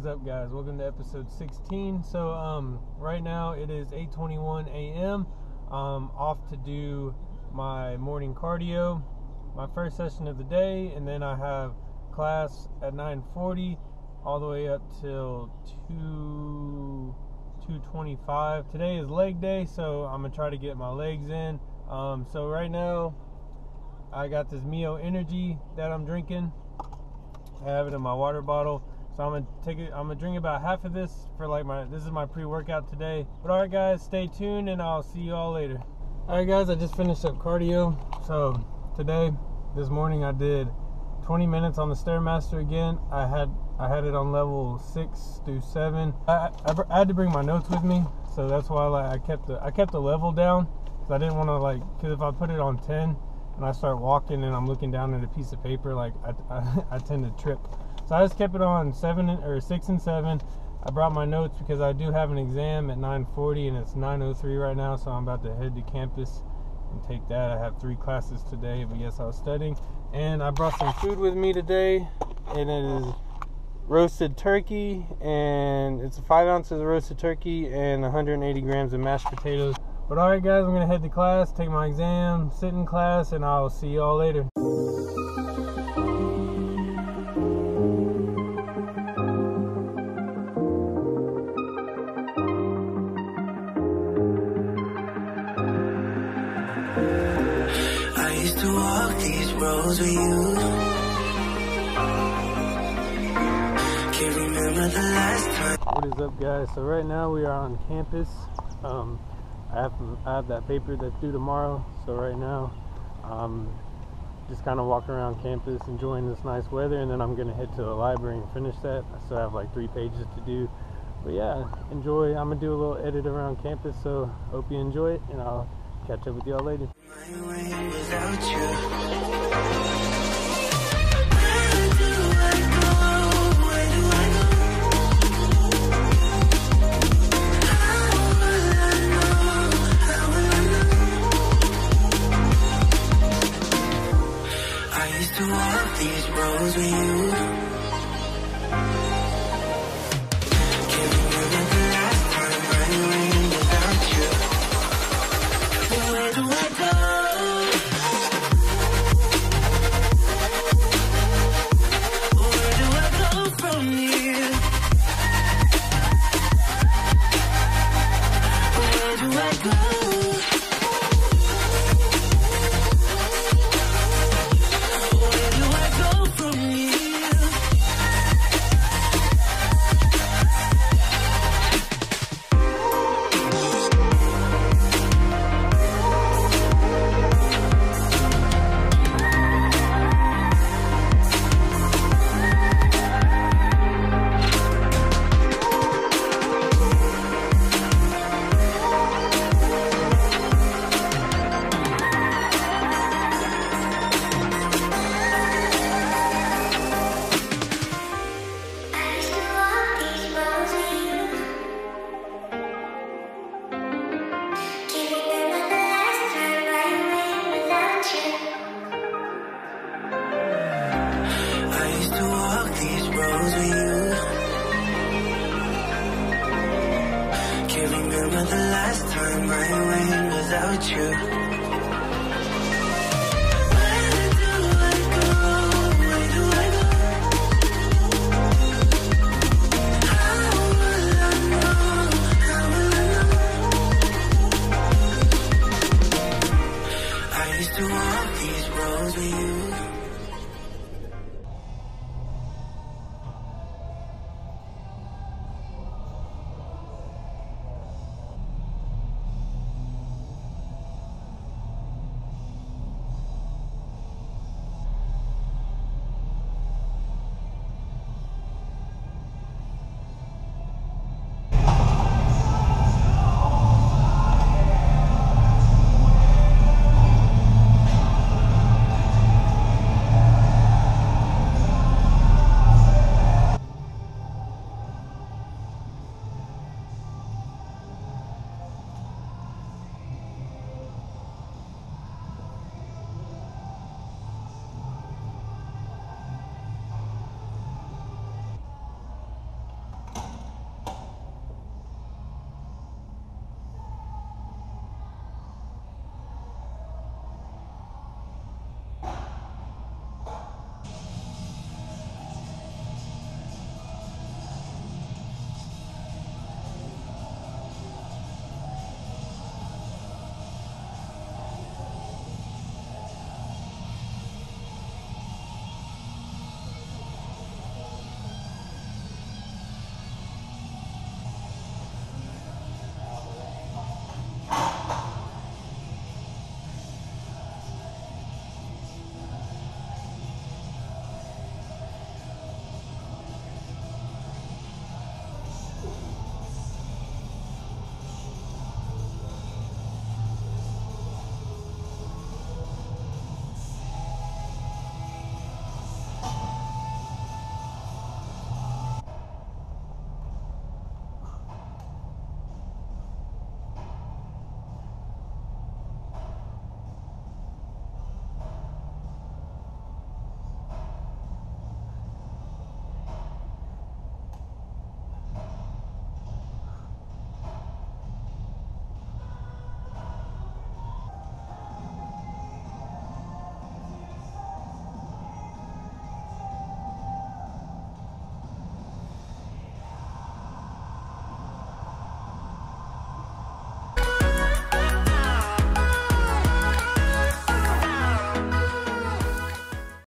is up guys? Welcome to episode 16 so um right now it is 8:21 a.m. um off to do my morning cardio my first session of the day and then I have class at 9:40 all the way up till 2 225 today is leg day so I'm gonna try to get my legs in. Um so right now I got this Mio energy that I'm drinking. I have it in my water bottle so I'm gonna take it. I'm gonna drink about half of this for like my. This is my pre-workout today. But all right, guys, stay tuned, and I'll see you all later. All right, guys, I just finished up cardio. So today, this morning, I did 20 minutes on the stairmaster again. I had I had it on level six through seven. I, I, I had to bring my notes with me, so that's why like, I kept the I kept the level down because I didn't want to like because if I put it on 10 and I start walking and I'm looking down at a piece of paper, like I, I, I tend to trip. So I just kept it on seven or six and seven. I brought my notes because I do have an exam at 9:40 and it's 9:03 right now, so I'm about to head to campus and take that. I have three classes today, but yes, I was studying. And I brought some food with me today, and it is roasted turkey, and it's five ounces of roasted turkey and 180 grams of mashed potatoes. But all right, guys, I'm gonna head to class, take my exam, sit in class, and I'll see y'all later. These roads with you. Can't remember the last time. What is up, guys? So right now we are on campus. Um, I have I have that paper that's due tomorrow. So right now, um, just kind of walking around campus, enjoying this nice weather, and then I'm gonna head to the library and finish that. I still have like three pages to do. But yeah, enjoy. I'm gonna do a little edit around campus. So hope you enjoy it, and I'll catch up with y'all later. These roads with you. Remember the last time I you. Where do I go? Where do I go from here? Where do I go? The last time I went without you.